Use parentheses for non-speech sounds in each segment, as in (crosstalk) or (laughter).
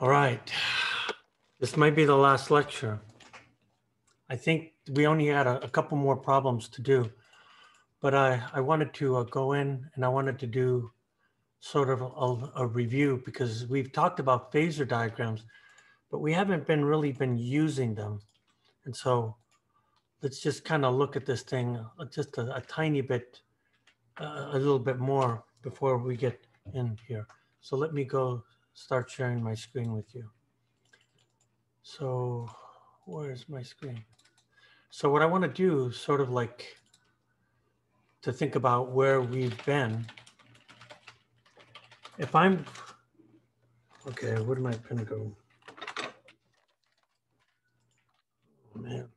All right. This might be the last lecture. I think we only had a, a couple more problems to do, but I, I wanted to uh, go in and I wanted to do sort of a, a review because we've talked about phasor diagrams, but we haven't been really been using them. And so let's just kind of look at this thing uh, just a, a tiny bit, uh, a little bit more before we get in here. So let me go start sharing my screen with you. So where's my screen? So what I want to do sort of like to think about where we've been. If I'm, okay, where I going to go? Oh, man.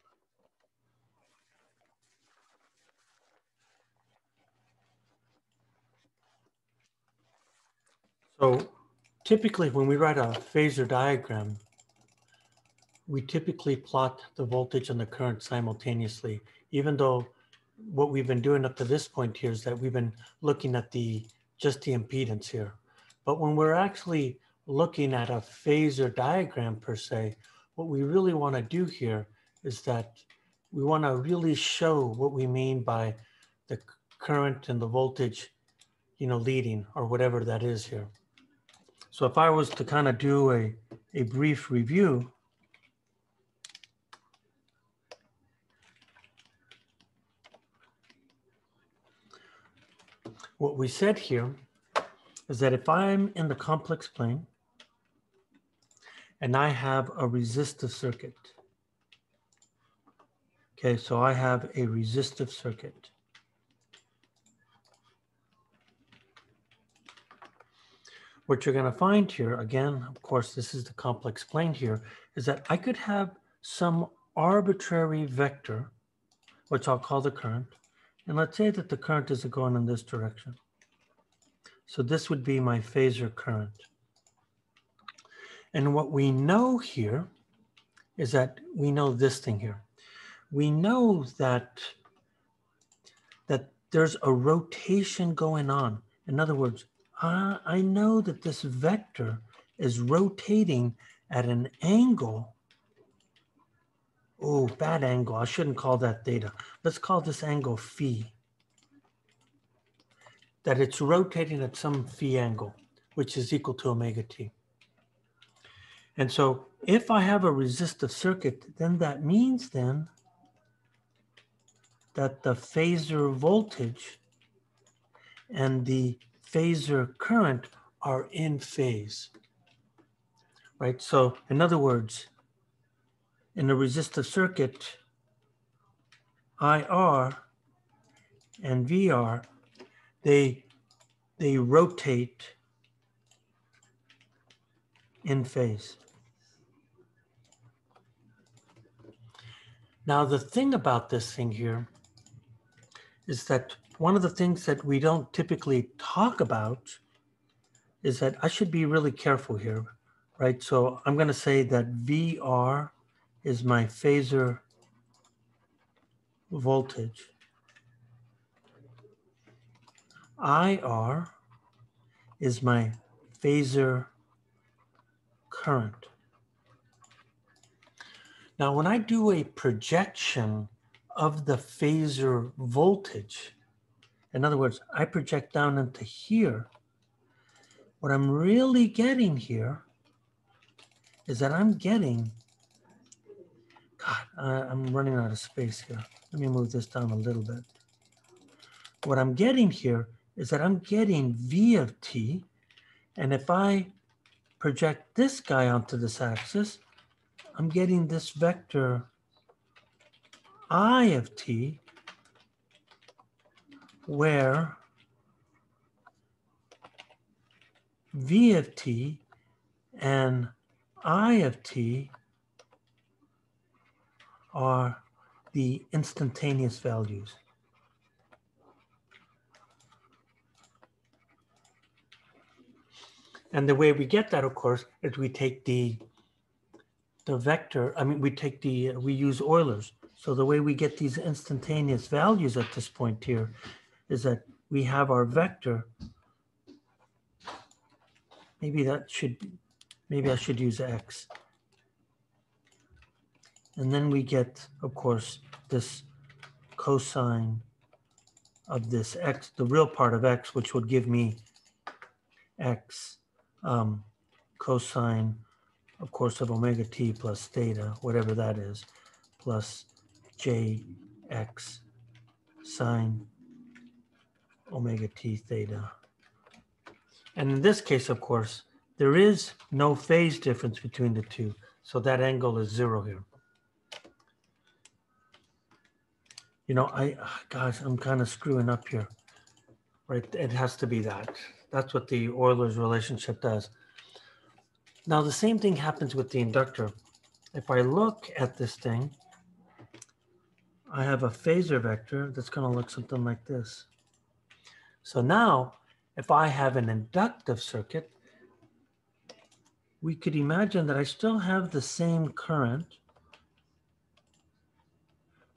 So typically when we write a phasor diagram, we typically plot the voltage and the current simultaneously, even though what we've been doing up to this point here is that we've been looking at the just the impedance here. But when we're actually looking at a phasor diagram per se, what we really want to do here is that we want to really show what we mean by the current and the voltage, you know, leading or whatever that is here. So if I was to kind of do a, a brief review, what we said here is that if I'm in the complex plane and I have a resistive circuit, okay, so I have a resistive circuit. What you're going to find here, again, of course, this is the complex plane here, is that I could have some arbitrary vector, which I'll call the current, and let's say that the current is going in this direction. So this would be my phasor current. And what we know here is that we know this thing here. We know that, that there's a rotation going on. In other words, I, I know that this vector is rotating at an angle Oh, bad angle. I shouldn't call that theta. Let's call this angle phi. That it's rotating at some phi angle, which is equal to omega t. And so if I have a resistive circuit, then that means then that the phasor voltage and the phasor current are in phase, right? So in other words, in a resistive circuit, IR and VR, they, they rotate in phase. Now, the thing about this thing here is that one of the things that we don't typically talk about is that I should be really careful here, right? So I'm going to say that VR is my phasor voltage. IR is my phasor current. Now, when I do a projection of the phasor voltage, in other words, I project down into here, what I'm really getting here is that I'm getting God, I'm running out of space here. Let me move this down a little bit. What I'm getting here is that I'm getting V of t. And if I project this guy onto this axis, I'm getting this vector I of t where V of t and I of t are the instantaneous values. And the way we get that, of course, is we take the the vector, I mean, we take the, we use Euler's. So the way we get these instantaneous values at this point here is that we have our vector. Maybe that should maybe I should use X. And then we get, of course, this cosine of this X, the real part of X, which would give me X um, cosine, of course, of omega t plus theta, whatever that is, plus jx sine omega t theta. And in this case, of course, there is no phase difference between the two. So that angle is zero here. You know, I, ah, gosh, I'm kind of screwing up here, right? It has to be that. That's what the Euler's relationship does. Now, the same thing happens with the inductor. If I look at this thing, I have a phasor vector that's going to look something like this. So now, if I have an inductive circuit, we could imagine that I still have the same current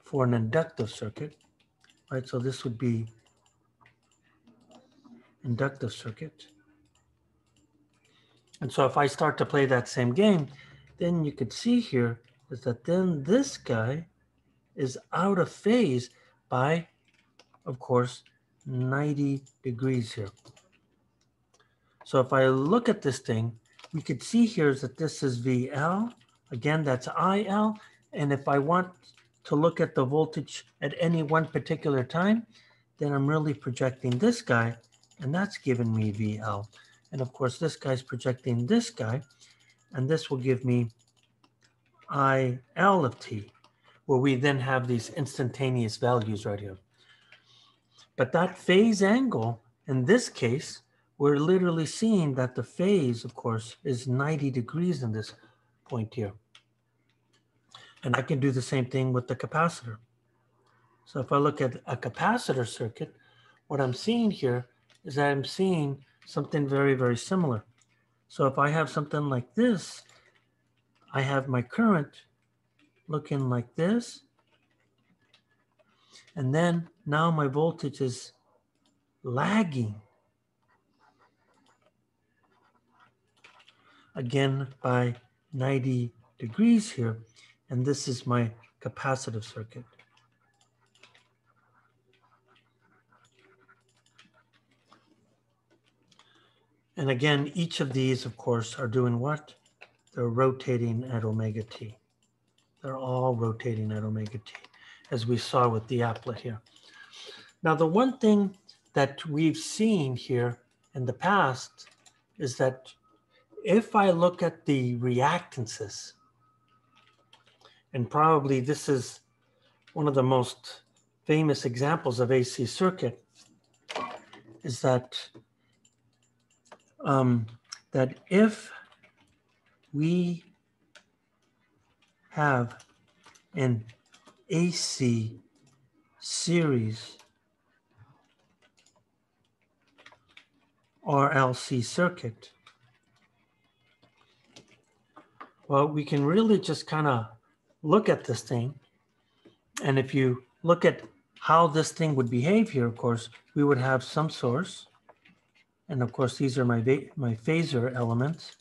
for an inductive circuit, right? So this would be inductive circuit. And so if I start to play that same game, then you could see here is that then this guy is out of phase by, of course, 90 degrees here. So if I look at this thing, we could see here is that this is VL. Again, that's IL. And if I want to look at the voltage at any one particular time, then I'm really projecting this guy, and that's giving me VL. And of course, this guy's projecting this guy, and this will give me IL of t, where we then have these instantaneous values right here. But that phase angle, in this case, we're literally seeing that the phase, of course, is 90 degrees in this point here. And I can do the same thing with the capacitor. So if I look at a capacitor circuit, what I'm seeing here is that I'm seeing something very, very similar. So if I have something like this, I have my current looking like this. And then now my voltage is lagging. Again, by 90 degrees here. And this is my capacitive circuit. And again, each of these, of course, are doing what? They're rotating at omega t. They're all rotating at omega t, as we saw with the applet here. Now, the one thing that we've seen here in the past is that if I look at the reactances and probably this is one of the most famous examples of AC circuit, is that um, that if we have an AC series RLC circuit, well, we can really just kind of look at this thing. And if you look at how this thing would behave here, of course, we would have some source. And of course, these are my, my phasor elements.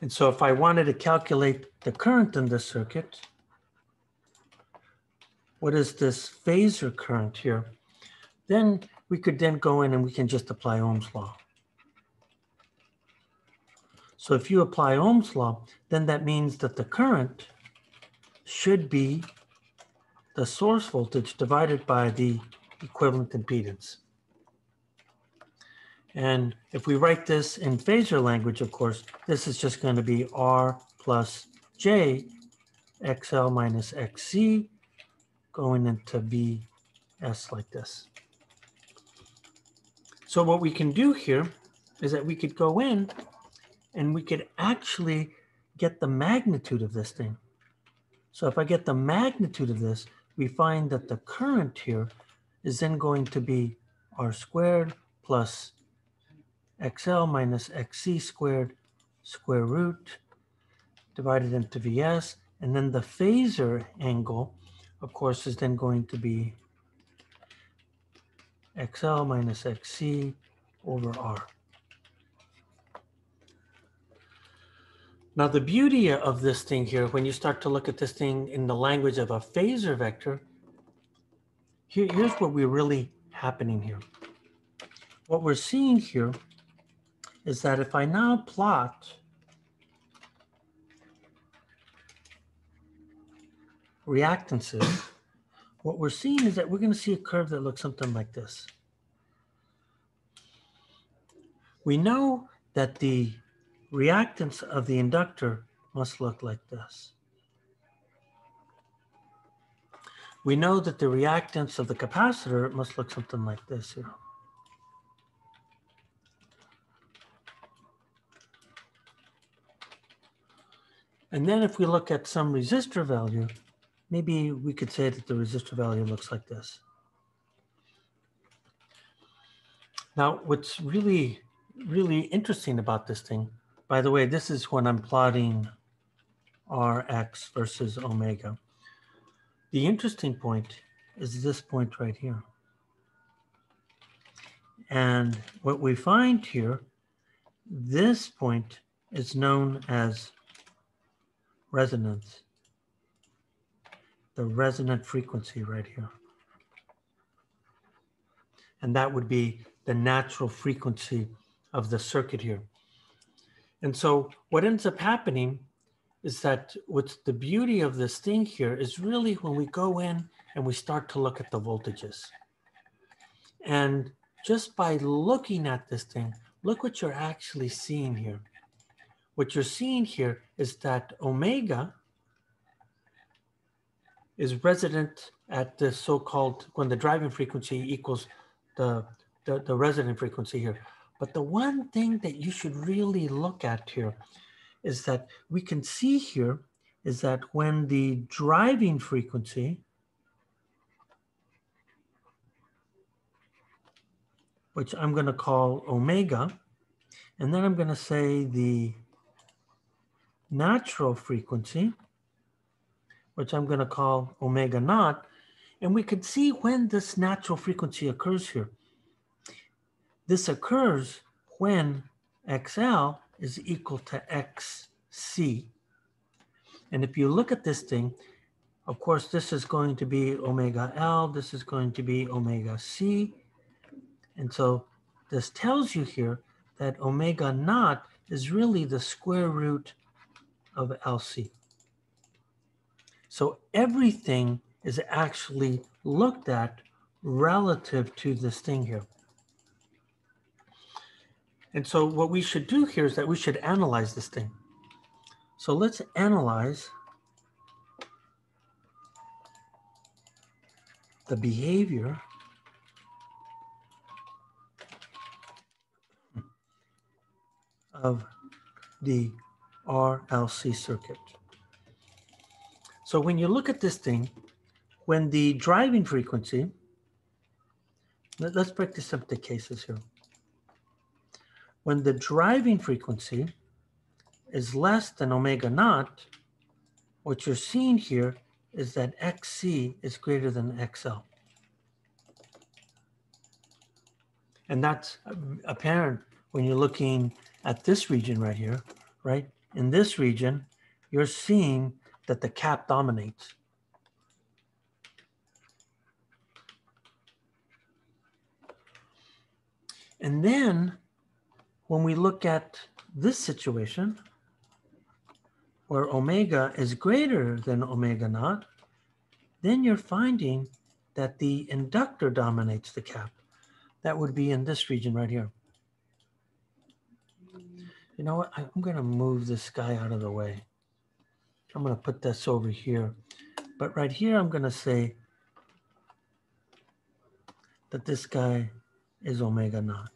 And so if I wanted to calculate the current in this circuit, what is this phasor current here? Then we could then go in and we can just apply Ohm's law. So if you apply Ohm's law, then that means that the current should be the source voltage divided by the equivalent impedance. And if we write this in phasor language, of course, this is just going to be R plus J XL minus XC going into VS like this. So what we can do here is that we could go in and we could actually get the magnitude of this thing. So if I get the magnitude of this, we find that the current here is then going to be R squared plus XL minus XC squared square root divided into VS. And then the phasor angle, of course, is then going to be XL minus XC over R. Now, the beauty of this thing here, when you start to look at this thing in the language of a phasor vector, here, here's what we're really happening here. What we're seeing here is that if I now plot reactances, what we're seeing is that we're going to see a curve that looks something like this. We know that the reactance of the inductor must look like this. We know that the reactance of the capacitor must look something like this here. And then if we look at some resistor value, maybe we could say that the resistor value looks like this. Now, what's really, really interesting about this thing, by the way, this is when I'm plotting Rx versus omega. The interesting point is this point right here. And what we find here, this point is known as resonance, the resonant frequency right here. And that would be the natural frequency of the circuit here. And so what ends up happening is that what's the beauty of this thing here is really when we go in and we start to look at the voltages. And just by looking at this thing, look what you're actually seeing here what you're seeing here is that omega is resonant at the so-called, when the driving frequency equals the, the, the resonant frequency here. But the one thing that you should really look at here is that we can see here is that when the driving frequency, which I'm going to call omega, and then I'm going to say the natural frequency, which I'm going to call omega naught, and we could see when this natural frequency occurs here. This occurs when XL is equal to XC. And if you look at this thing, of course, this is going to be omega L, this is going to be omega C. And so this tells you here that omega naught is really the square root of LC. So everything is actually looked at relative to this thing here. And so what we should do here is that we should analyze this thing. So let's analyze the behavior of the RLC circuit. So when you look at this thing, when the driving frequency, let, us break this up to cases here. When the driving frequency is less than omega naught, what you're seeing here is that XC is greater than XL. And that's apparent when you're looking at this region right here, right? In this region, you're seeing that the cap dominates. And then when we look at this situation, where omega is greater than omega naught, then you're finding that the inductor dominates the cap. That would be in this region right here you know what? I'm going to move this guy out of the way. I'm going to put this over here. But right here, I'm going to say that this guy is omega naught.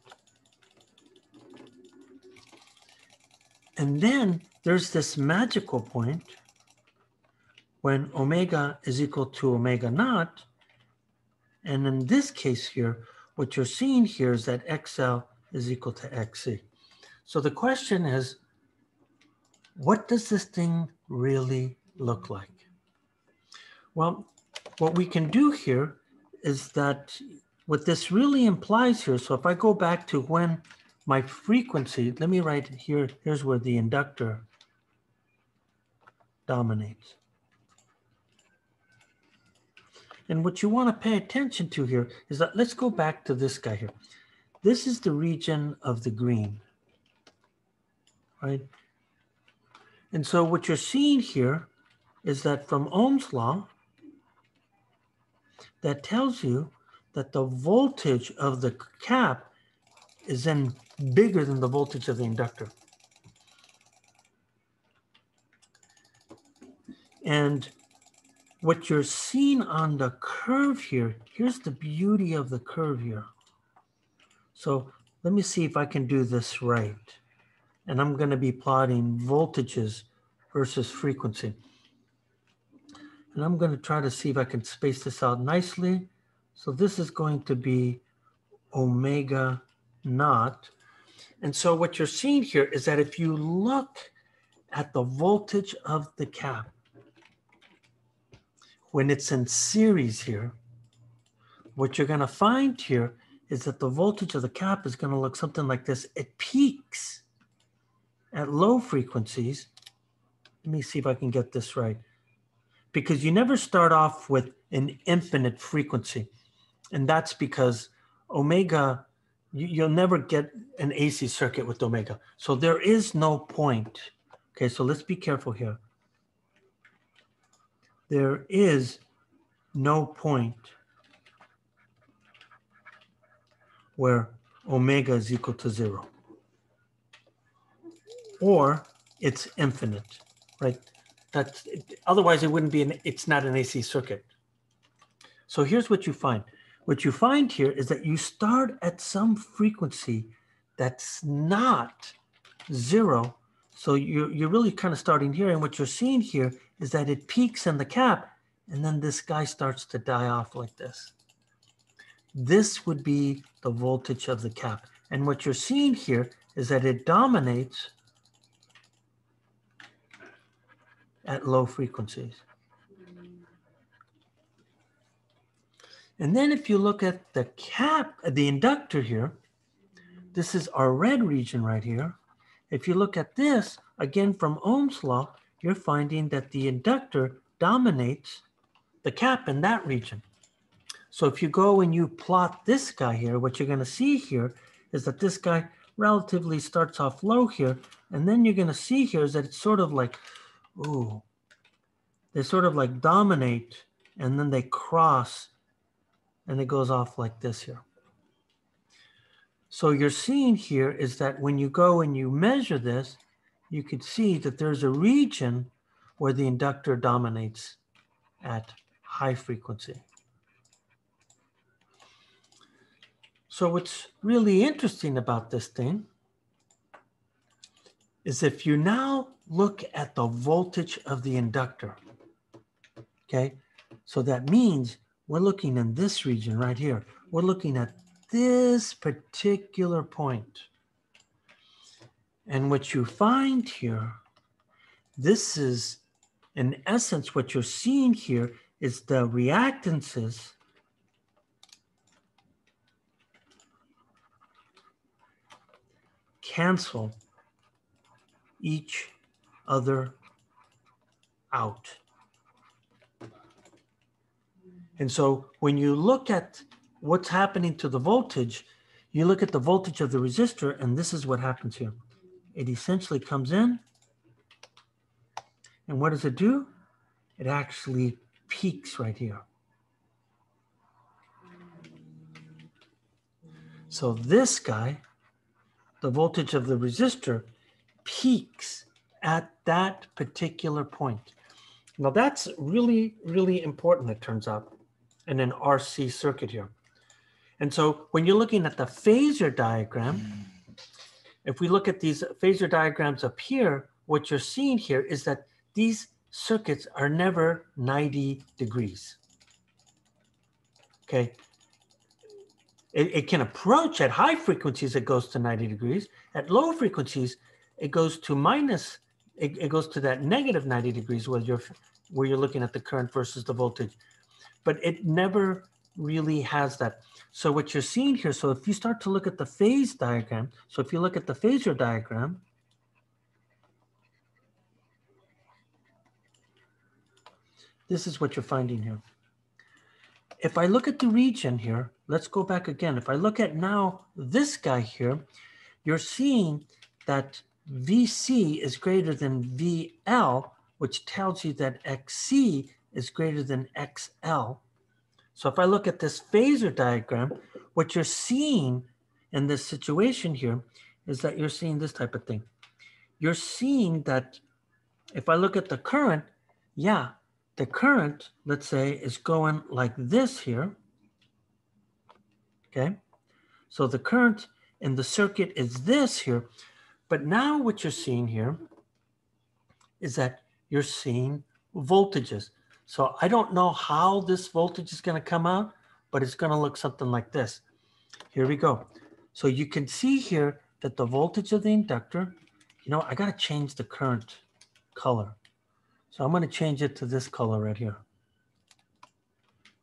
And then there's this magical point when omega is equal to omega naught. And in this case here, what you're seeing here is that XL is equal to XC. So the question is, what does this thing really look like? Well, what we can do here is that what this really implies here, so if I go back to when my frequency, let me write here, here's where the inductor dominates. And what you want to pay attention to here is that let's go back to this guy here. This is the region of the green, right? And so what you're seeing here is that from Ohm's law, that tells you that the voltage of the cap is then bigger than the voltage of the inductor. And what you're seeing on the curve here, here's the beauty of the curve here. So let me see if I can do this right. And I'm going to be plotting voltages versus frequency. And I'm going to try to see if I can space this out nicely. So this is going to be omega naught. And so what you're seeing here is that if you look at the voltage of the cap, when it's in series here, what you're going to find here is that the voltage of the cap is going to look something like this. It peaks at low frequencies. Let me see if I can get this right. Because you never start off with an infinite frequency. And that's because omega, you, will never get an AC circuit with omega. So there is no point. Okay, so let's be careful here there is no point where omega is equal to zero. Or it's infinite, right? That's otherwise it wouldn't be an it's not an AC circuit. So here's what you find. What you find here is that you start at some frequency that's not zero. So you're, you're really kind of starting here. And what you're seeing here is that it peaks in the cap and then this guy starts to die off like this. This would be the voltage of the cap. And what you're seeing here is that it dominates at low frequencies. And then if you look at the cap, the inductor here, this is our red region right here. If you look at this, again from Ohm's law, you're finding that the inductor dominates the cap in that region. So if you go and you plot this guy here, what you're going to see here is that this guy relatively starts off low here. And then you're going to see here is that it's sort of like, ooh, they sort of like dominate and then they cross and it goes off like this here. So you're seeing here is that when you go and you measure this, you could see that there's a region where the inductor dominates at high frequency. So what's really interesting about this thing is if you now look at the voltage of the inductor, okay? So that means we're looking in this region right here. We're looking at this particular point. And what you find here, this is in essence, what you're seeing here is the reactances cancel each other out. And so when you look at what's happening to the voltage, you look at the voltage of the resistor, and this is what happens here it essentially comes in. And what does it do? It actually peaks right here. So this guy, the voltage of the resistor, peaks at that particular point. Now that's really, really important, it turns out, in an RC circuit here. And so when you're looking at the phasor diagram, if we look at these phasor diagrams up here, what you're seeing here is that these circuits are never 90 degrees. Okay. It, it, can approach at high frequencies, it goes to 90 degrees. At low frequencies, it goes to minus, it, it goes to that negative 90 degrees where you're, where you're looking at the current versus the voltage. But it never really has that. So what you're seeing here, so if you start to look at the phase diagram, so if you look at the phasor diagram, this is what you're finding here. If I look at the region here, let's go back again. If I look at now this guy here, you're seeing that VC is greater than VL, which tells you that XC is greater than XL. So if I look at this phasor diagram, what you're seeing in this situation here is that you're seeing this type of thing. You're seeing that if I look at the current, yeah, the current, let's say, is going like this here. Okay. So the current in the circuit is this here. But now what you're seeing here is that you're seeing voltages. So I don't know how this voltage is going to come out, but it's going to look something like this. Here we go. So you can see here that the voltage of the inductor, you know, I got to change the current color. So I'm going to change it to this color right here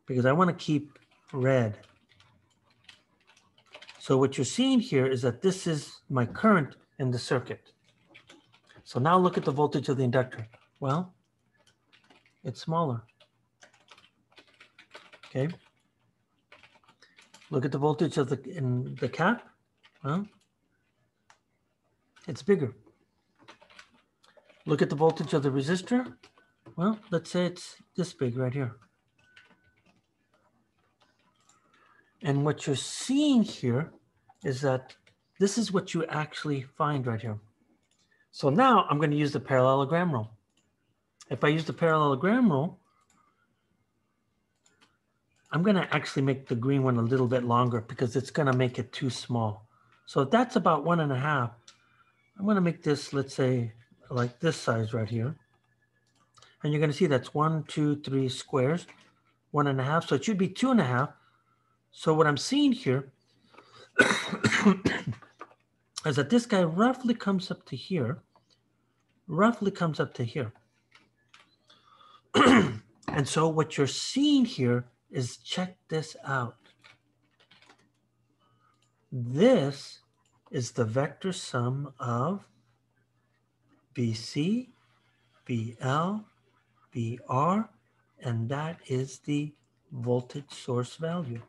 because I want to keep red. So what you're seeing here is that this is my current in the circuit. So now look at the voltage of the inductor. Well, it's smaller. Okay. Look at the voltage of the in the cap. Well, it's bigger. Look at the voltage of the resistor. Well, let's say it's this big right here. And what you're seeing here is that this is what you actually find right here. So now I'm going to use the parallelogram rule. If I use the parallelogram rule, I'm going to actually make the green one a little bit longer because it's going to make it too small. So that's about one and a half. I'm going to make this, let's say, like this size right here. And you're going to see that's one, two, three squares, one and a half. So it should be two and a half. So what I'm seeing here (coughs) (coughs) (coughs) is that this guy roughly comes up to here, roughly comes up to here. (clears throat) and so what you're seeing here is check this out. This is the vector sum of VC, VL, VR, and that is the voltage source value.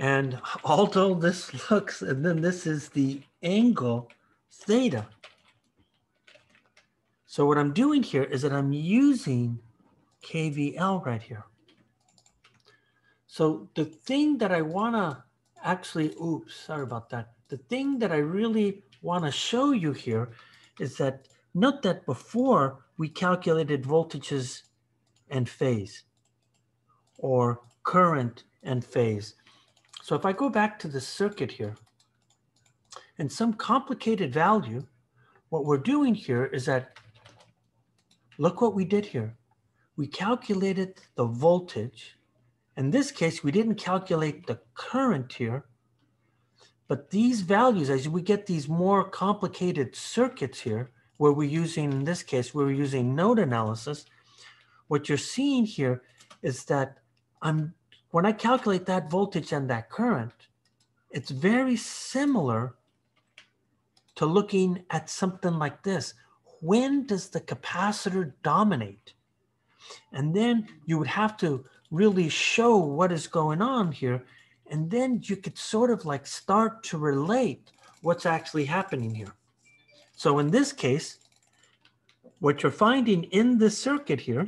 And although this looks, and then this is the angle theta. So what I'm doing here is that I'm using KVL right here. So the thing that I want to actually, oops, sorry about that. The thing that I really want to show you here is that note that before we calculated voltages and phase or current and phase. So if I go back to the circuit here, and some complicated value, what we're doing here is that, look what we did here. We calculated the voltage. In this case, we didn't calculate the current here, but these values, as we get these more complicated circuits here, where we're using, in this case, we're using node analysis, what you're seeing here is that I'm when I calculate that voltage and that current, it's very similar to looking at something like this. When does the capacitor dominate? And then you would have to really show what is going on here. And then you could sort of like start to relate what's actually happening here. So in this case, what you're finding in this circuit here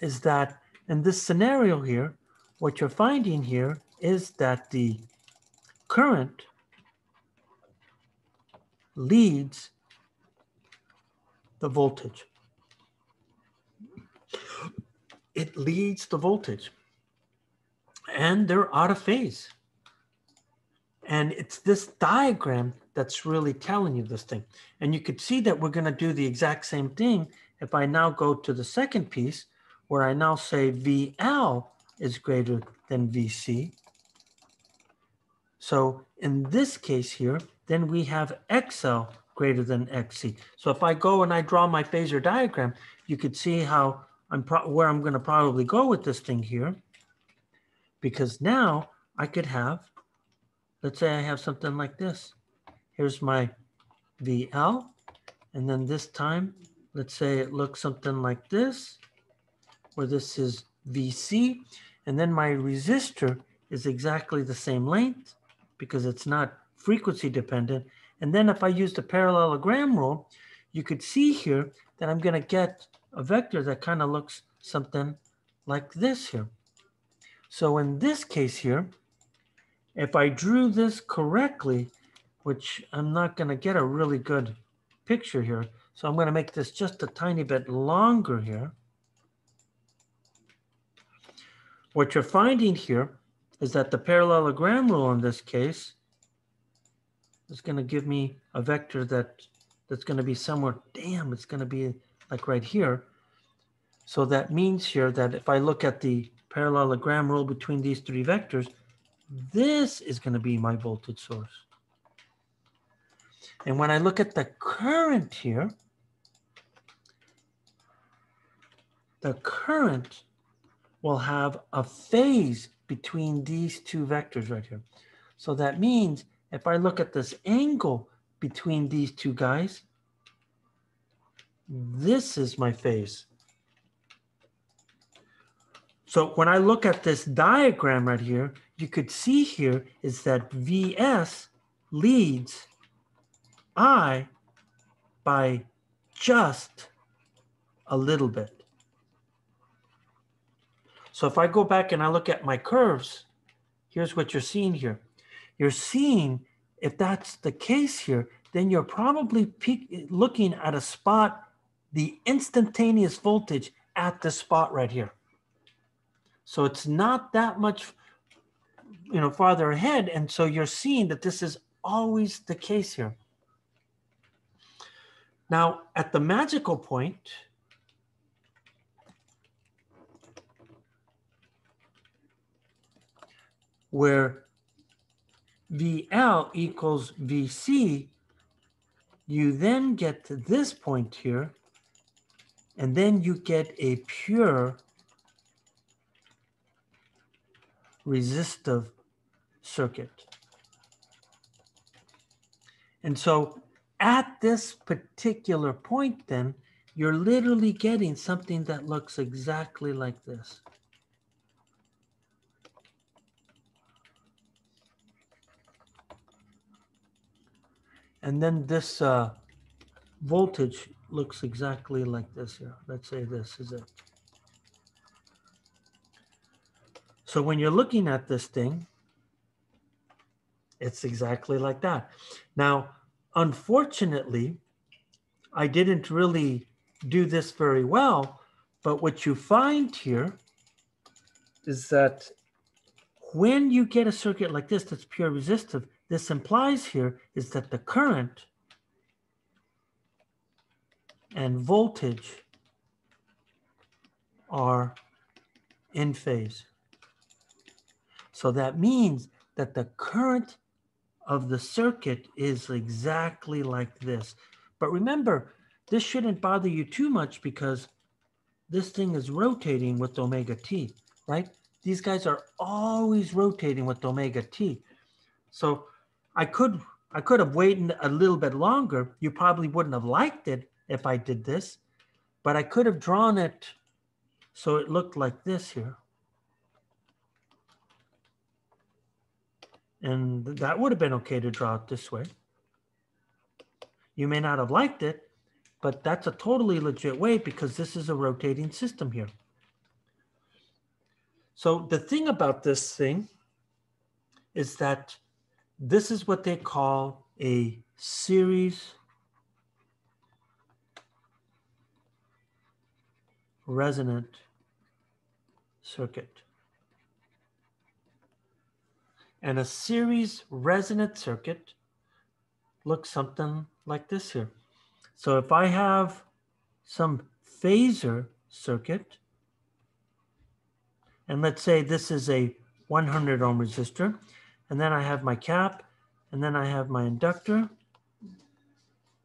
is that in this scenario here, what you're finding here is that the current leads the voltage. It leads the voltage. And they're out of phase. And it's this diagram that's really telling you this thing. And you could see that we're going to do the exact same thing if I now go to the second piece where I now say VL is greater than VC. So in this case here, then we have XL greater than XC. So if I go and I draw my phasor diagram, you could see how I'm where I'm going to probably go with this thing here. Because now I could have, let's say I have something like this. Here's my VL. And then this time, let's say it looks something like this, where this is VC. And then my resistor is exactly the same length because it's not frequency dependent. And then if I use the parallelogram rule, you could see here that I'm going to get a vector that kind of looks something like this here. So in this case here, if I drew this correctly, which I'm not going to get a really good picture here, so I'm going to make this just a tiny bit longer here. What you're finding here is that the parallelogram rule in this case is going to give me a vector that that's going to be somewhere, damn, it's going to be like right here. So that means here that if I look at the parallelogram rule between these three vectors, this is going to be my voltage source. And when I look at the current here, the current will have a phase between these two vectors right here. So that means if I look at this angle between these two guys, this is my phase. So when I look at this diagram right here, you could see here is that Vs leads I by just a little bit. So if I go back and I look at my curves, here's what you're seeing here you're seeing if that's the case here, then you're probably peak, looking at a spot, the instantaneous voltage at the spot right here. So it's not that much, you know, farther ahead. And so you're seeing that this is always the case here. Now, at the magical point, where VL equals VC, you then get to this point here, and then you get a pure resistive circuit. And so at this particular point, then, you're literally getting something that looks exactly like this. And then this uh, voltage looks exactly like this here. Let's say this is it. So when you're looking at this thing, it's exactly like that. Now, unfortunately, I didn't really do this very well, but what you find here is that when you get a circuit like this that's pure resistive, this implies here is that the current and voltage are in phase. So that means that the current of the circuit is exactly like this. But remember, this shouldn't bother you too much because this thing is rotating with omega t, right? These guys are always rotating with omega t. So I could I could have waited a little bit longer. You probably wouldn't have liked it if I did this, but I could have drawn it so it looked like this here. And that would have been okay to draw it this way. You may not have liked it, but that's a totally legit way because this is a rotating system here. So the thing about this thing is that this is what they call a series resonant circuit. And a series resonant circuit looks something like this here. So if I have some phasor circuit, and let's say this is a 100 ohm resistor, and then I have my cap, and then I have my inductor,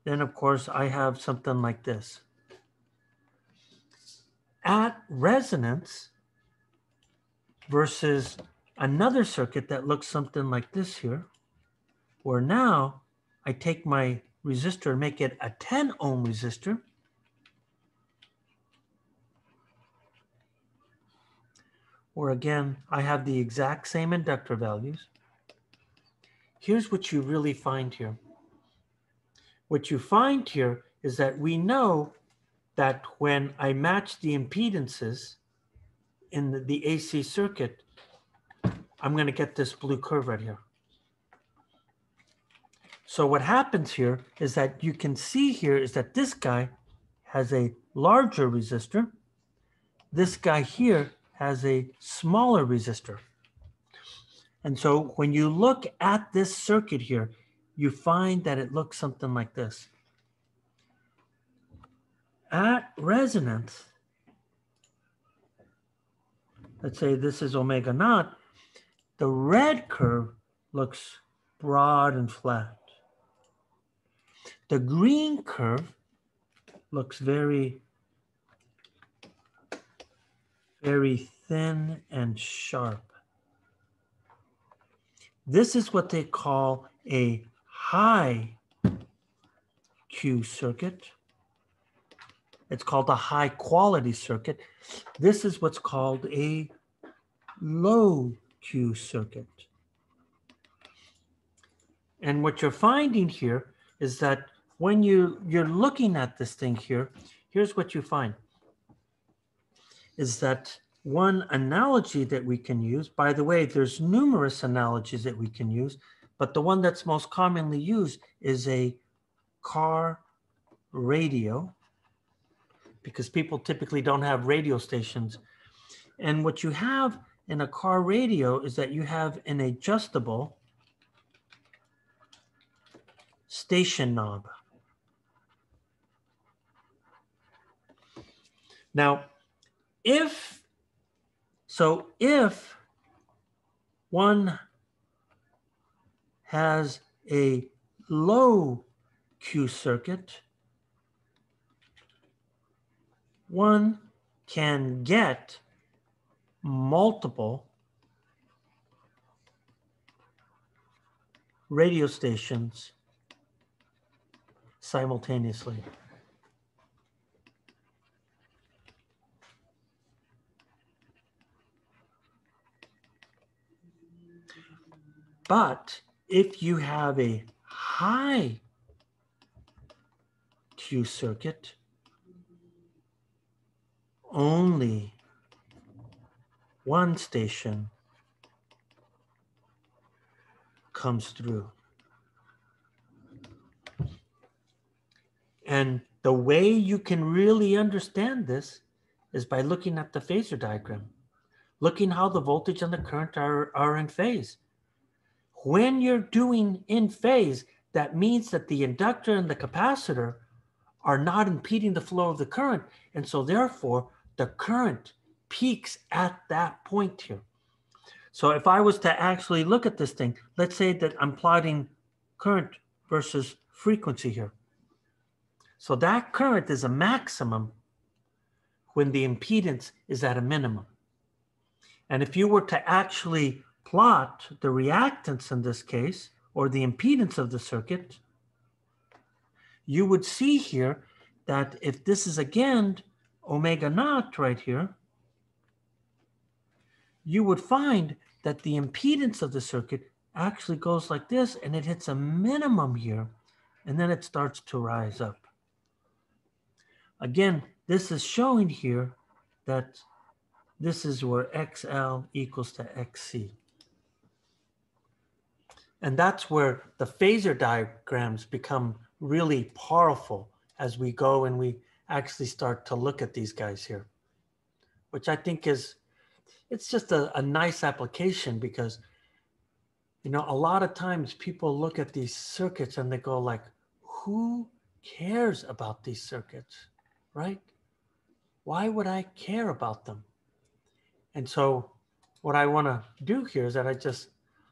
then of course I have something like this. At resonance versus another circuit that looks something like this here, where now I take my resistor and make it a 10 ohm resistor. Where again, I have the exact same inductor values. Here's what you really find here. What you find here is that we know that when I match the impedances in the, the AC circuit, I'm going to get this blue curve right here. So what happens here is that you can see here is that this guy has a larger resistor. This guy here has a smaller resistor. And so when you look at this circuit here, you find that it looks something like this. At resonance, let's say this is omega naught, the red curve looks broad and flat. The green curve looks very, very thin and sharp. This is what they call a high Q circuit. It's called a high quality circuit. This is what's called a low Q circuit. And what you're finding here is that when you, you're looking at this thing here, here's what you find. Is that one analogy that we can use, by the way, there's numerous analogies that we can use, but the one that's most commonly used is a car radio because people typically don't have radio stations. And what you have in a car radio is that you have an adjustable station knob. Now, if so if one has a low Q circuit, one can get multiple radio stations simultaneously. But if you have a high Q circuit, only one station comes through. And the way you can really understand this is by looking at the phasor diagram, looking how the voltage and the current are, are in phase. When you're doing in phase, that means that the inductor and the capacitor are not impeding the flow of the current. And so therefore, the current peaks at that point here. So if I was to actually look at this thing, let's say that I'm plotting current versus frequency here. So that current is a maximum when the impedance is at a minimum. And if you were to actually plot the reactance in this case, or the impedance of the circuit, you would see here that if this is again omega naught right here, you would find that the impedance of the circuit actually goes like this and it hits a minimum here and then it starts to rise up. Again, this is showing here that this is where XL equals to XC. And that's where the phasor diagrams become really powerful as we go and we actually start to look at these guys here, which I think is, it's just a, a nice application because, you know, a lot of times people look at these circuits and they go like, who cares about these circuits, right? Why would I care about them? And so what I want to do here is that I just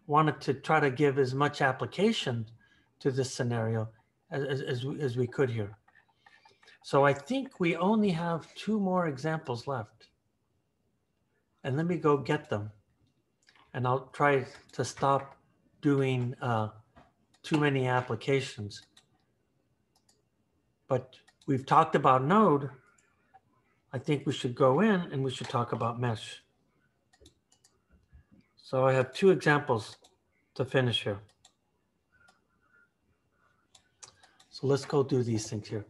wanted to try to give as much application to this scenario as, as, as, we, as we could here. So I think we only have two more examples left. And let me go get them. And I'll try to stop doing uh, too many applications. But we've talked about node. I think we should go in and we should talk about mesh. So I have two examples to finish here. So let's go do these things here.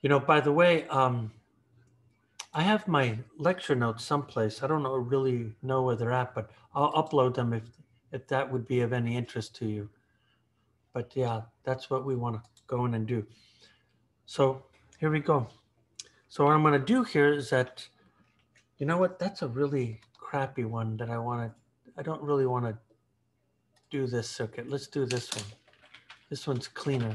You know, by the way, um, I have my lecture notes someplace. I don't know really know where they're at, but I'll upload them if if that would be of any interest to you. But yeah, that's what we want to go in and do. So here we go. So what I'm going to do here is that, you know what? That's a really crappy one that I want to. I don't really want to do this circuit. Let's do this one. This one's cleaner.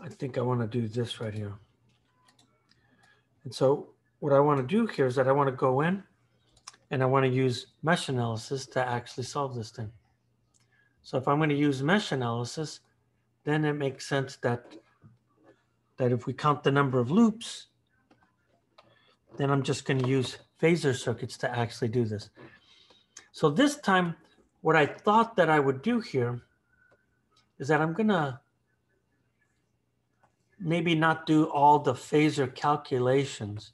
I think I want to do this right here. And so what I want to do here is that I want to go in and I want to use mesh analysis to actually solve this thing. So if I'm going to use mesh analysis, then it makes sense that that if we count the number of loops, then I'm just going to use phasor circuits to actually do this. So this time, what I thought that I would do here is that I'm going to maybe not do all the phasor calculations.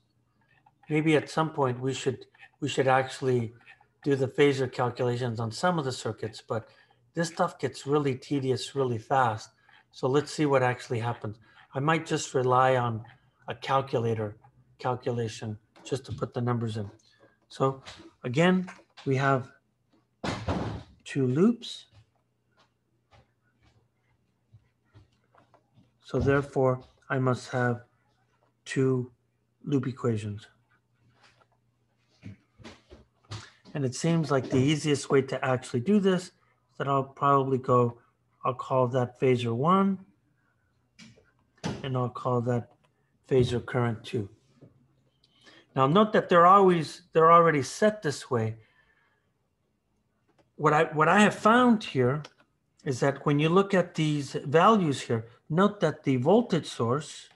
Maybe at some point we should we should actually do the phasor calculations on some of the circuits, but this stuff gets really tedious really fast. So let's see what actually happens. I might just rely on a calculator calculation just to put the numbers in. So again, we have two loops. So therefore, I must have two loop equations. And it seems like the easiest way to actually do this is that I'll probably go, I'll call that phasor one, and I'll call that phasor current two. Now note that they're always, they're already set this way. What I, what I have found here is that when you look at these values here, Note that the voltage source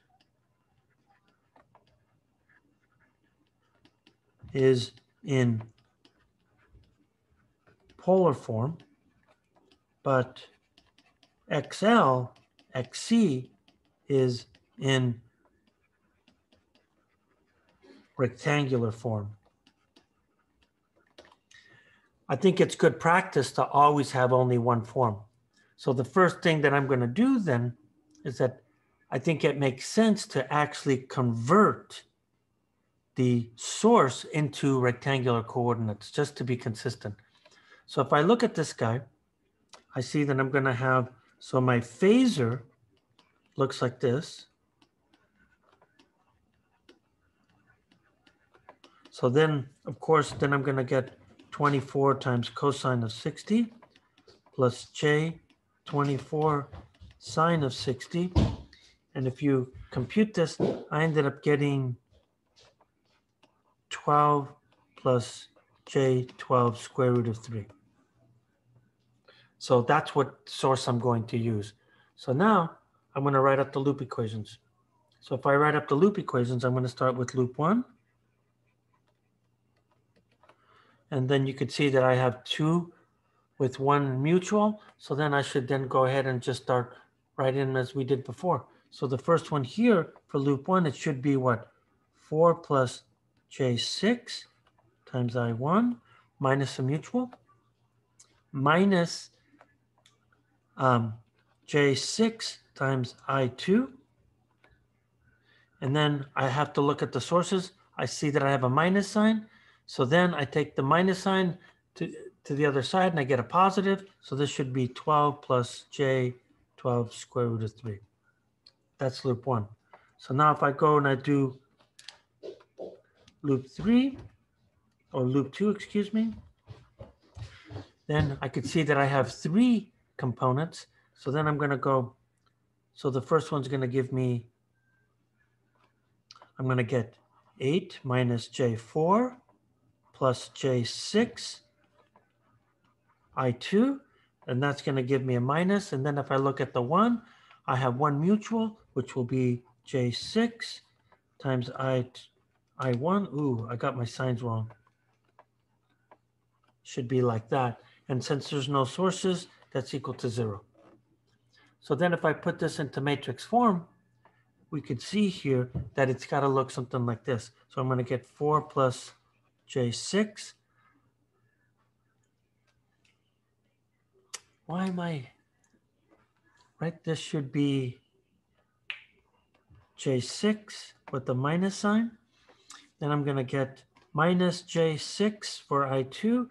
is in polar form, but XL, XC is in rectangular form. I think it's good practice to always have only one form. So the first thing that I'm going to do then is that I think it makes sense to actually convert the source into rectangular coordinates just to be consistent. So if I look at this guy, I see that I'm going to have, so my phasor looks like this. So then, of course, then I'm going to get 24 times cosine of 60 plus j 24 sine of 60. And if you compute this, I ended up getting 12 plus j 12 square root of 3. So that's what source I'm going to use. So now I'm going to write up the loop equations. So if I write up the loop equations, I'm going to start with loop 1. And then you could see that I have 2 with 1 mutual. So then I should then go ahead and just start right in as we did before. So the first one here for loop one, it should be what? 4 plus J6 times I1 minus a mutual minus um, J6 times I2. And then I have to look at the sources. I see that I have a minus sign. So then I take the minus sign to, to the other side and I get a positive. So this should be 12 plus J 12 square root of 3. That's loop 1. So now if I go and I do loop 3, or loop 2, excuse me, then I could see that I have three components. So then I'm going to go, so the first one's going to give me, I'm going to get 8 minus J4 plus J6 I2, and that's going to give me a minus. And then if I look at the 1, I have one mutual, which will be J6 times I, I1. Ooh, I got my signs wrong. Should be like that. And since there's no sources, that's equal to 0. So then if I put this into matrix form, we could see here that it's got to look something like this. So I'm going to get 4 plus J6. Why am I, right? This should be J6 with the minus sign. Then I'm going to get minus J6 for I2.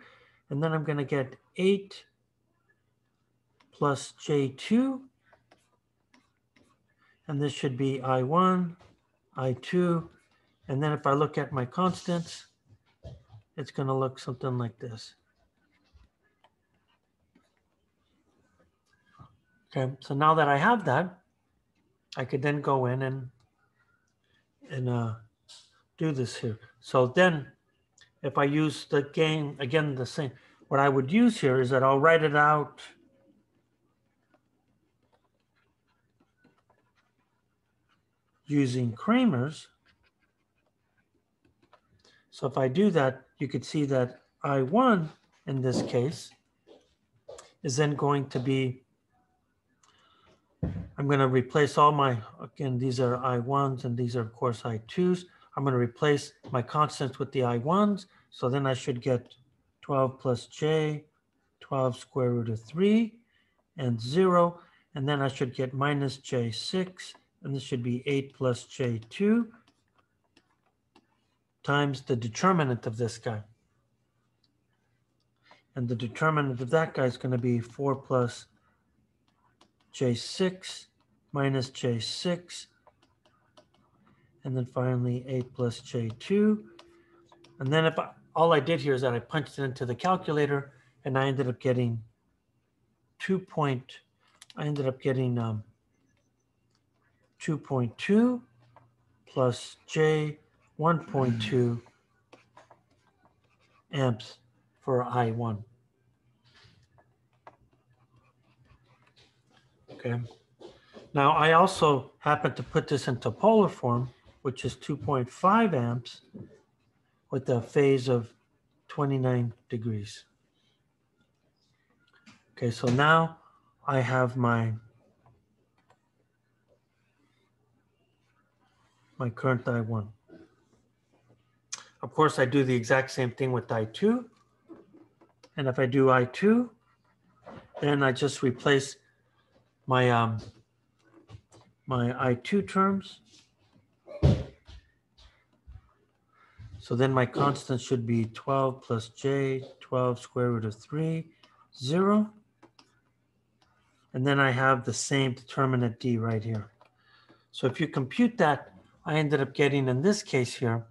And then I'm going to get 8 plus J2. And this should be I1, I2. And then if I look at my constants, it's going to look something like this. Okay, so now that I have that, I could then go in and and uh, do this here. So then if I use the gain, again, the same, what I would use here is that I'll write it out using Cramer's. So if I do that, you could see that I1 in this case is then going to be, I'm going to replace all my, again, these are I1s and these are of course I2s. I'm going to replace my constants with the I1s. So then I should get 12 plus j, 12 square root of 3, and 0. And then I should get minus j6, and this should be 8 plus j2 times the determinant of this guy. And the determinant of that guy is going to be 4 plus j6 minus j6 and then finally 8 plus j2. And then if I, all I did here is that I punched it into the calculator and I ended up getting 2 point, I ended up getting um, 2.2 plus j 1.2 amps for I1. Okay. Now I also happen to put this into polar form which is 2.5 amps with a phase of 29 degrees. Okay, so now I have my my current I1. Of course, I do the exact same thing with I2. And if I do I2, then I just replace my um, my I2 terms So then my constant should be 12 plus j, 12 square root of 3, 0. And then I have the same determinant d right here. So if you compute that, I ended up getting in this case here,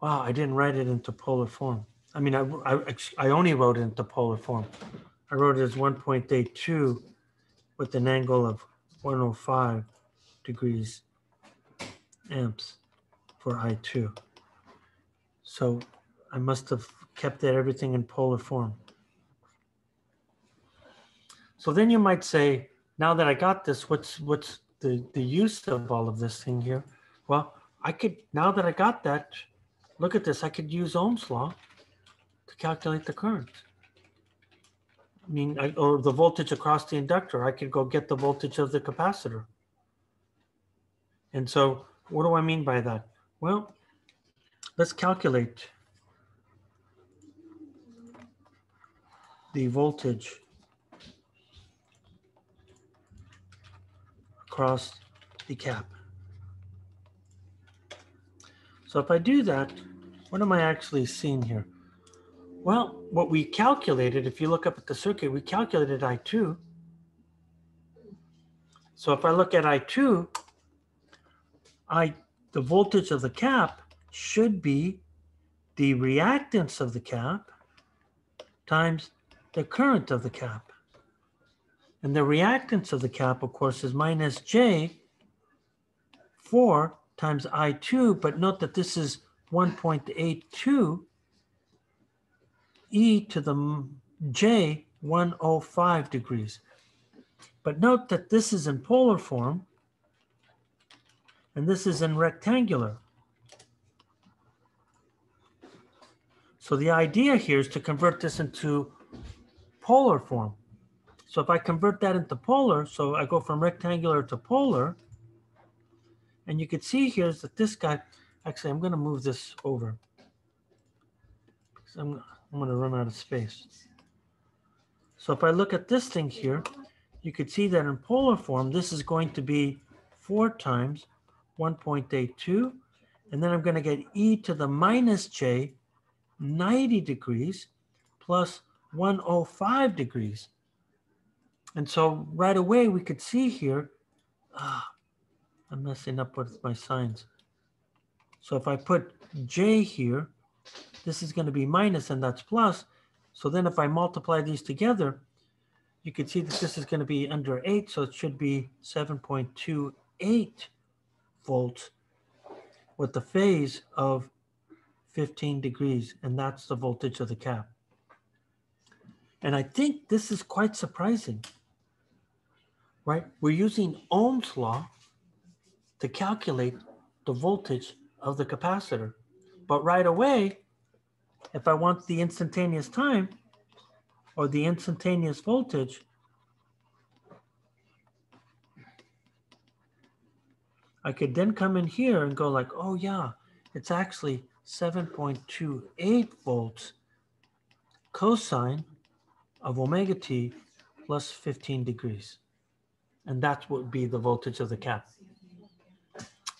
wow, I didn't write it into polar form. I mean, I, I, I only wrote it into polar form. I wrote it as 1.82 with an angle of 105 degrees amps for I2. So I must have kept that everything in polar form. So then you might say, now that I got this, what's what's the, the use of all of this thing here? Well, I could, now that I got that, look at this, I could use Ohm's law to calculate the current. I mean, I, or the voltage across the inductor, I could go get the voltage of the capacitor. And so what do I mean by that? Well, let's calculate the voltage across the cap. So if I do that, what am I actually seeing here? Well, what we calculated, if you look up at the circuit, we calculated I2. So if I look at I2, I the voltage of the cap should be the reactance of the cap times the current of the cap. And the reactance of the cap, of course, is minus J 4 times I2, but note that this is 1.82 e to the j 105 degrees. But note that this is in polar form and this is in rectangular. So the idea here is to convert this into polar form. So if I convert that into polar, so I go from rectangular to polar, and you can see here is that this guy, actually, I'm going to move this over. I'm, I'm going to run out of space. So if I look at this thing here, you could see that in polar form, this is going to be 4 times 1.82. And then I'm going to get e to the minus j 90 degrees plus 105 degrees. And so right away we could see here, ah, I'm messing up with my signs. So if I put j here, this is going to be minus and that's plus. So then if I multiply these together, you can see that this is going to be under 8, so it should be 7.28 volts with the phase of 15 degrees, and that's the voltage of the cap. And I think this is quite surprising, right? We're using Ohm's law to calculate the voltage of the capacitor. But right away, if I want the instantaneous time or the instantaneous voltage, I could then come in here and go like, oh yeah, it's actually 7.28 volts cosine of omega t plus 15 degrees. And that would be the voltage of the cap,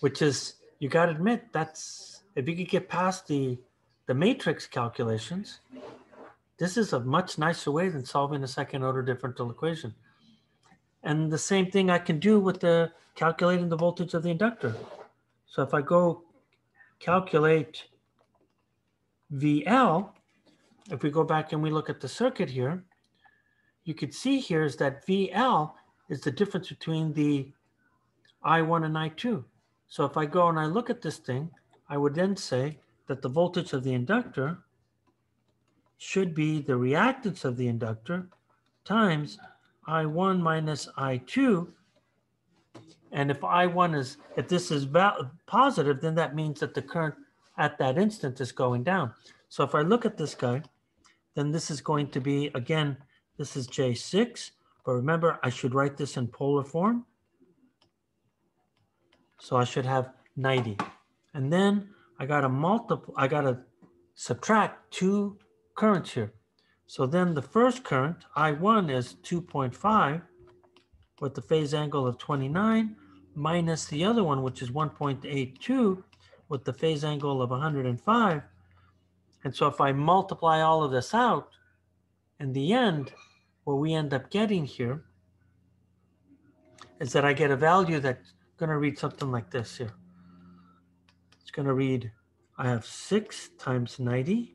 which is, you got to admit, that's, if you could get past the, the matrix calculations, this is a much nicer way than solving a second order differential equation. And the same thing I can do with the calculating the voltage of the inductor. So if I go calculate VL, if we go back and we look at the circuit here, you could see here is that VL is the difference between the I1 and I2. So if I go and I look at this thing, I would then say that the voltage of the inductor should be the reactance of the inductor times I1 minus I2. And if I1 is, if this is positive, then that means that the current at that instant is going down. So if I look at this guy, then this is going to be, again, this is J6, but remember I should write this in polar form. So I should have 90. And then I got to multiply, I got to subtract two currents here. So then the first current, I1 is 2.5 with the phase angle of 29 minus the other one, which is 1.82 with the phase angle of 105. And so if I multiply all of this out, in the end, what we end up getting here is that I get a value that's going to read something like this here. It's going to read, I have 6 times 90.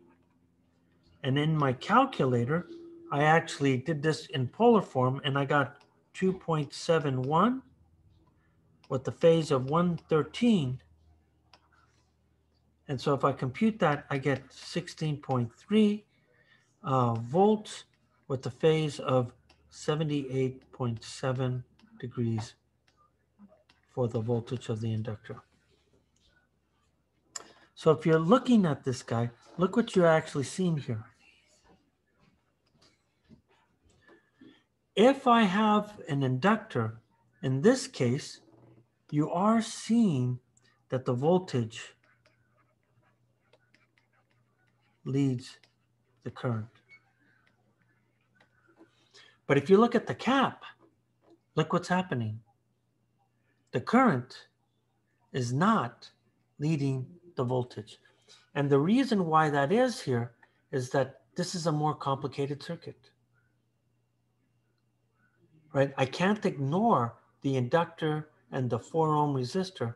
And in my calculator, I actually did this in polar form, and I got 2.71 with the phase of 113 and so if I compute that, I get 16.3 uh, volts with the phase of 78.7 degrees for the voltage of the inductor. So if you're looking at this guy, look what you're actually seeing here. If I have an inductor, in this case, you are seeing that the voltage leads the current. But if you look at the cap, look what's happening. The current is not leading the voltage. And the reason why that is here is that this is a more complicated circuit. Right? I can't ignore the inductor and the 4 ohm resistor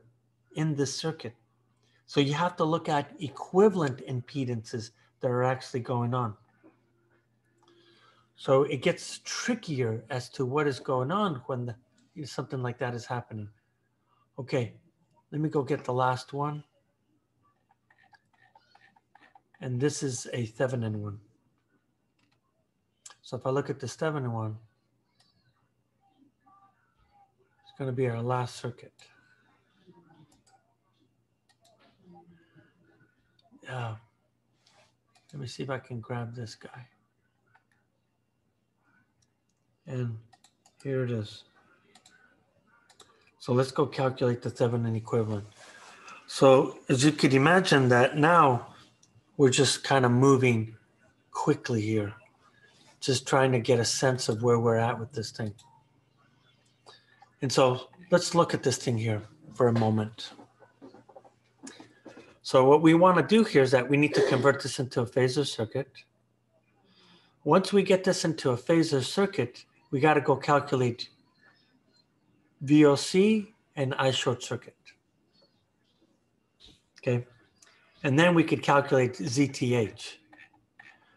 in this circuit. So you have to look at equivalent impedances that are actually going on. So it gets trickier as to what is going on when the, something like that is happening. Okay, let me go get the last one. And this is a Thevenin one. So if I look at the Thevenin one, it's going to be our last circuit. Yeah. Let me see if I can grab this guy. And here it is. So let's go calculate the Thevenin equivalent. So as you could imagine that now we're just kind of moving quickly here, just trying to get a sense of where we're at with this thing. And so let's look at this thing here for a moment. So what we want to do here is that we need to convert this into a phasor circuit. Once we get this into a phasor circuit, we got to go calculate VOC and I short circuit. Okay. And then we could calculate ZTH.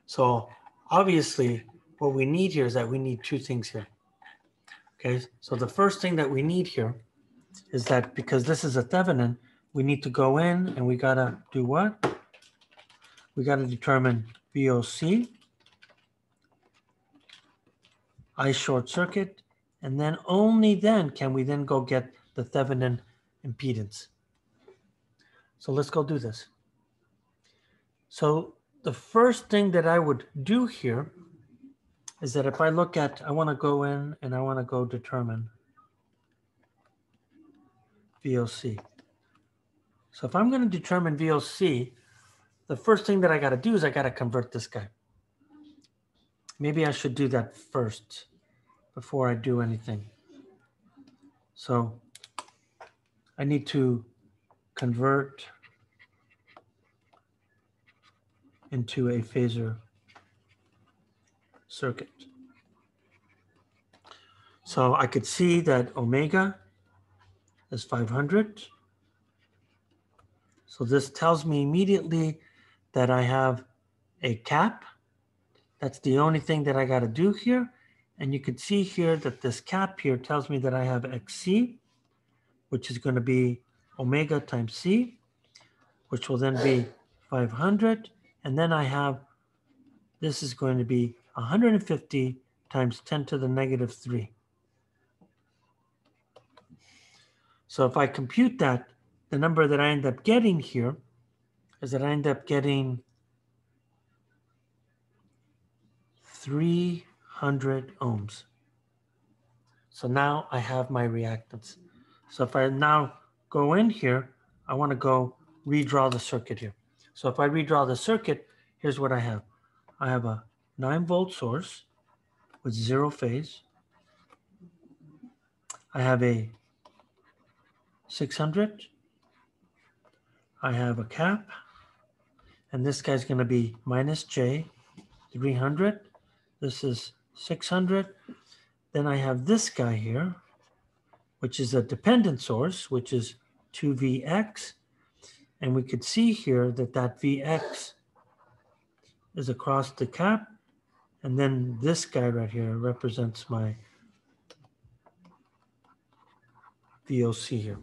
So obviously what we need here is that we need two things here. Okay. So the first thing that we need here is that because this is a Thevenin, we need to go in and we got to do what? We got to determine VOC I short circuit, and then only then can we then go get the Thevenin impedance. So let's go do this. So the first thing that I would do here is that if I look at, I want to go in and I want to go determine VOC. So if I'm going to determine VOC, the first thing that I got to do is I got to convert this guy. Maybe I should do that first before I do anything. So I need to convert into a phasor circuit. So I could see that omega is 500. So this tells me immediately that I have a cap that's the only thing that I got to do here. And you can see here that this cap here tells me that I have XC, which is going to be omega times C, which will then be 500. And then I have, this is going to be 150 times 10 to the negative 3. So if I compute that, the number that I end up getting here is that I end up getting 300 ohms. So now I have my reactance. So if I now go in here, I want to go redraw the circuit here. So if I redraw the circuit, here's what I have. I have a 9 volt source with zero phase. I have a 600. I have a cap. And this guy's going to be minus J, 300. This is 600. Then I have this guy here, which is a dependent source, which is 2Vx. And we could see here that that Vx is across the cap. And then this guy right here represents my VOC here.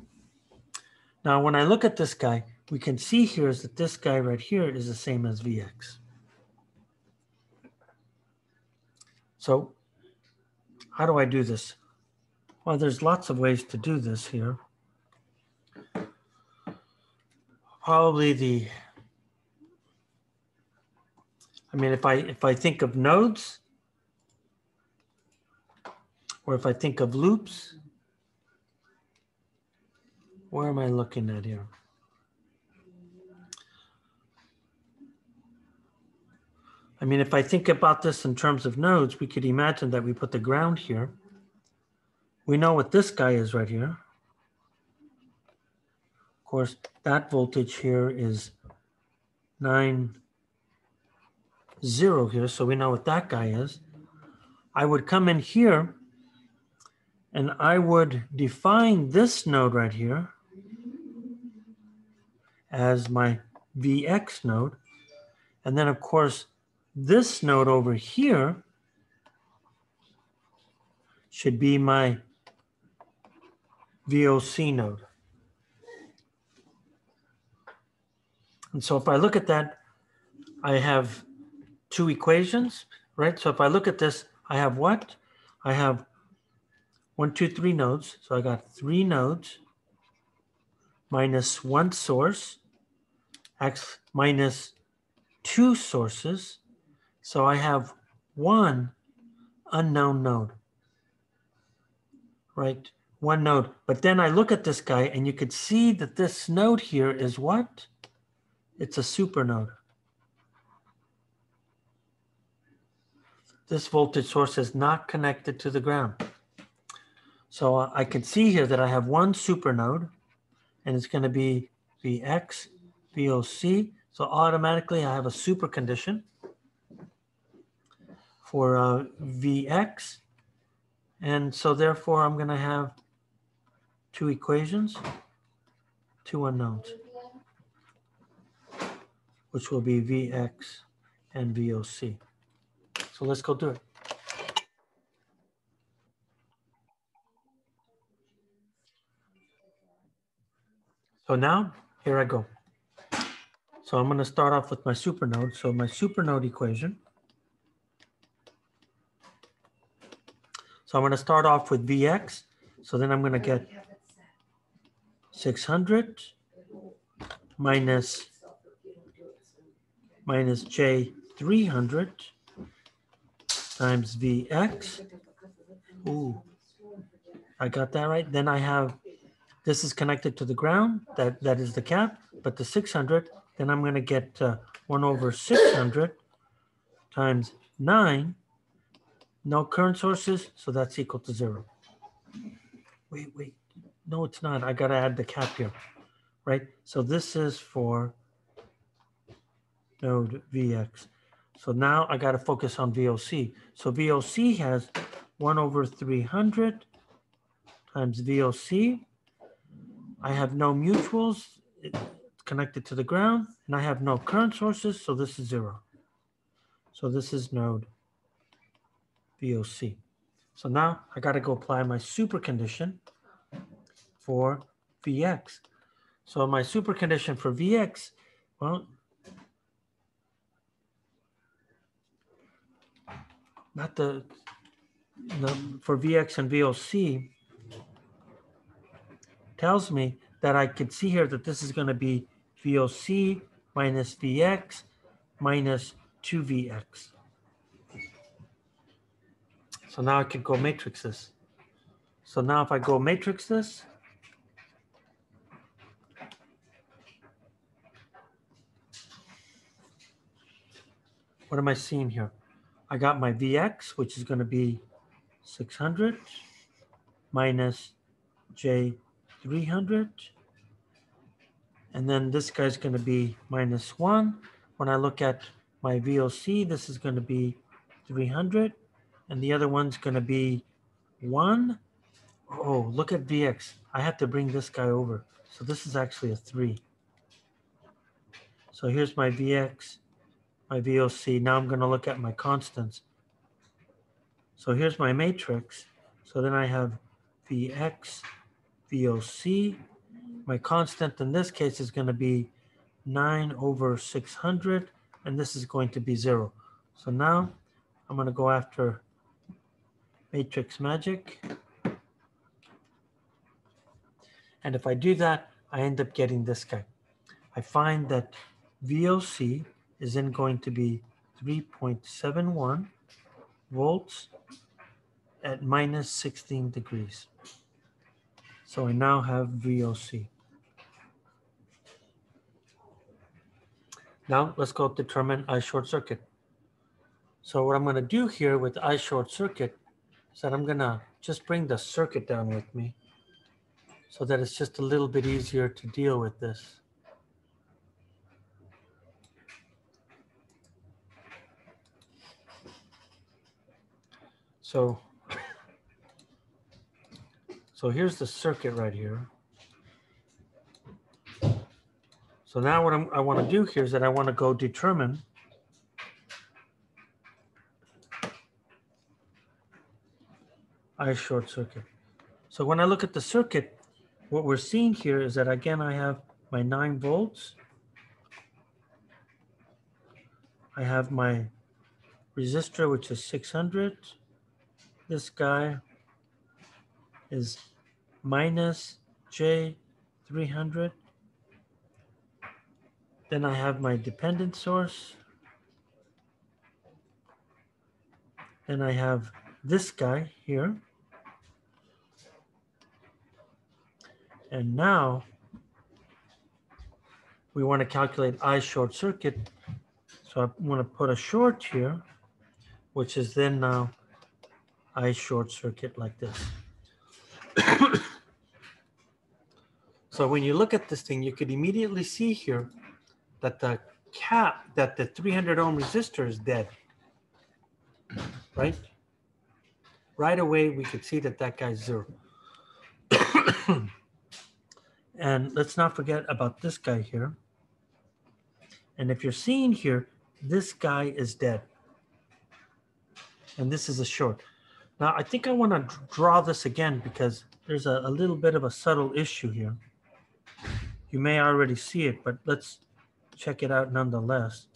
Now, when I look at this guy, we can see here is that this guy right here is the same as Vx. So how do I do this? Well, there's lots of ways to do this here. Probably the, I mean, if I, if I think of nodes, or if I think of loops, where am I looking at here? I mean, if I think about this in terms of nodes, we could imagine that we put the ground here. We know what this guy is right here. Of course, that voltage here is 9, 0 here, so we know what that guy is. I would come in here and I would define this node right here as my Vx node. And then, of course, this node over here should be my VOC node. And so if I look at that, I have two equations. right? So if I look at this, I have what? I have one, two, three nodes. So I got three nodes minus one source, x minus two sources. So I have one unknown node, right? One node. But then I look at this guy and you could see that this node here is what? It's a supernode. This voltage source is not connected to the ground. So I can see here that I have one supernode and it's going to be Vx, VOC. So automatically I have a super condition for uh, Vx. And so therefore I'm going to have two equations, two unknowns, which will be Vx and VOC. So let's go do it. So now, here I go. So I'm going to start off with my supernode. So my supernode equation. So I'm going to start off with Vx. So then I'm going to get 600 minus minus J 300 times Vx. Ooh, I got that right. Then I have, this is connected to the ground. That That is the cap, but the 600, then I'm going to get uh, 1 over 600 times 9. No current sources, so that's equal to 0. Wait, wait. No, it's not. I got to add the cap here, right? So this is for node Vx. So now I got to focus on VOC. So VOC has 1 over 300 times VOC. I have no mutuals connected to the ground, and I have no current sources, so this is 0. So this is node VOC. So now I got to go apply my super condition for Vx. So my super condition for Vx, well, not the, the for Vx and VOC tells me that I can see here that this is going to be VOC minus Vx minus 2Vx. So now I can go matrix this. So now if I go matrix this, what am I seeing here? I got my Vx, which is going to be 600 minus J 300. And then this guy's going to be minus 1. When I look at my VOC, this is going to be 300. And the other one's going to be 1. Oh, look at Vx. I have to bring this guy over. So this is actually a 3. So here's my Vx my VOC. Now I'm going to look at my constants. So here's my matrix. So then I have Vx, VOC. My constant in this case is going to be 9 over 600, and this is going to be 0. So now I'm going to go after matrix magic. And if I do that, I end up getting this guy. I find that VOC is then going to be 3.71 volts at minus 16 degrees. So I now have VOC. Now let's go determine I short circuit. So what I'm going to do here with I short circuit that I'm to just bring the circuit down with me so that it's just a little bit easier to deal with this. So, so here's the circuit right here. So now what I'm, I want to do here is that I want to go determine I short circuit. So when I look at the circuit, what we're seeing here is that again, I have my nine volts. I have my resistor, which is 600. This guy is minus J300. Then I have my dependent source. Then I have this guy here. And now we want to calculate I short circuit. So I want to put a short here, which is then now I short circuit like this. (coughs) so when you look at this thing, you could immediately see here that the cap, that the 300 ohm resistor is dead, right? Right away, we could see that that guy's zero. (coughs) and let's not forget about this guy here. And if you're seeing here, this guy is dead. And this is a short. Now, I think I want to draw this again because there's a, a little bit of a subtle issue here. You may already see it, but let's check it out nonetheless.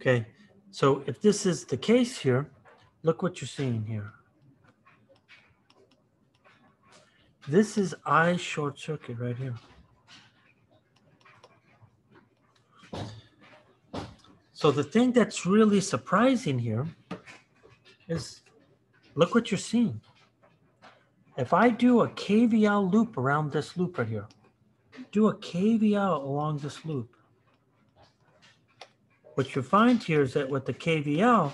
Okay, so if this is the case here, look what you're seeing here. This is I short circuit right here. So the thing that's really surprising here is look what you're seeing. If I do a KVL loop around this loop right here, do a KVL along this loop, what you find here is that with the KVL,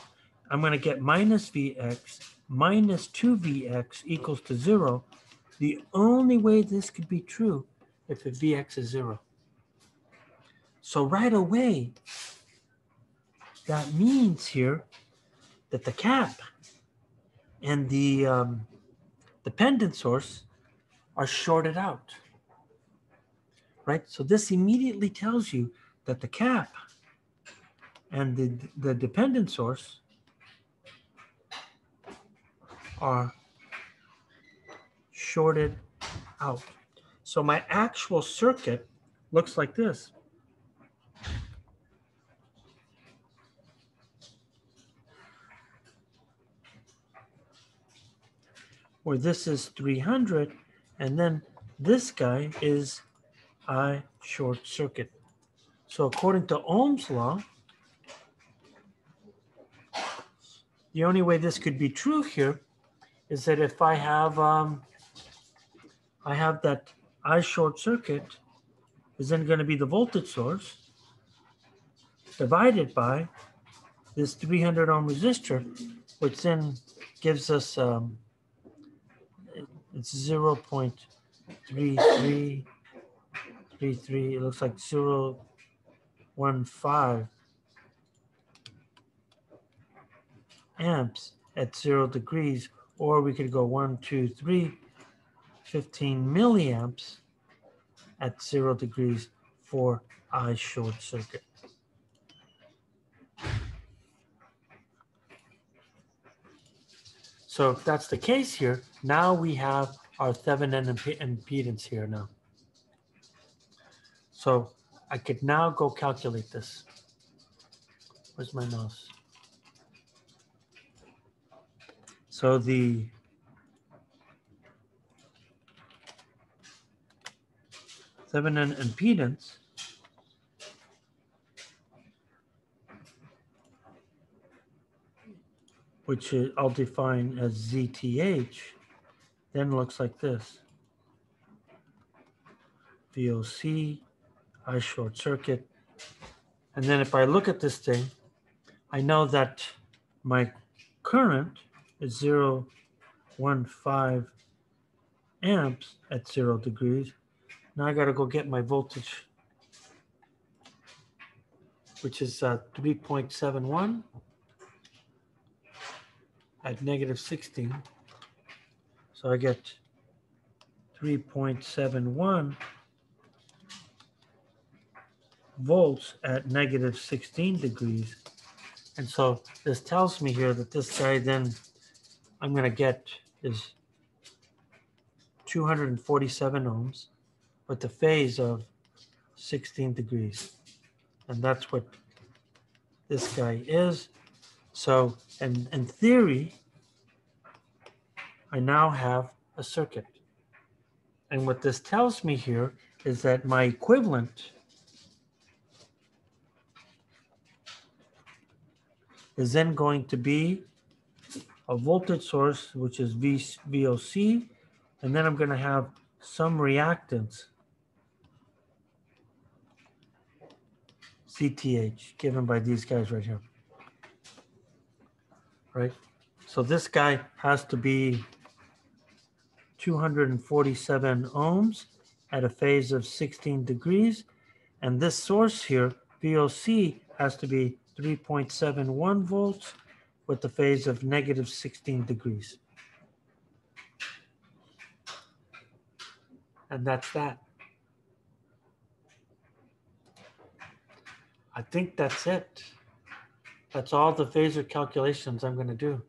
I'm going to get minus Vx minus 2Vx equals to zero. The only way this could be true if the Vx is zero. So right away, that means here that the cap and the um, dependent source are shorted out, right? So this immediately tells you that the cap and the, the dependent source are shorted out. So my actual circuit looks like this. Where this is 300 and then this guy is I short circuit. So according to Ohm's law, The only way this could be true here is that if I have um, I have that I short circuit is then going to be the voltage source divided by this 300 ohm resistor, which then gives us um, it's 0 0.3333. It looks like 0 0.15 amps at zero degrees, or we could go one, two, three, 15 milliamps at zero degrees for I short circuit. So if that's the case here, now we have our Thevenin imp impedance here now. So I could now go calculate this. Where's my mouse? So the Thevenin impedance which I'll define as ZTH, then looks like this. VOC, I short circuit. And then if I look at this thing, I know that my current is 0, 1, 5 amps at 0 degrees. Now I got to go get my voltage, which is uh, 3.71 at negative 16. So I get 3.71 volts at negative 16 degrees. And so this tells me here that this guy then I'm gonna get is 247 ohms with a phase of 16 degrees. And that's what this guy is. So, and in theory, I now have a circuit. And what this tells me here is that my equivalent is then going to be a voltage source, which is v, VOC, and then I'm going to have some reactance, ZTH, given by these guys right here. Right? So this guy has to be 247 ohms at a phase of 16 degrees. And this source here, VOC, has to be 3.71 volts with the phase of negative 16 degrees. And that's that. I think that's it. That's all the phasor calculations I'm going to do.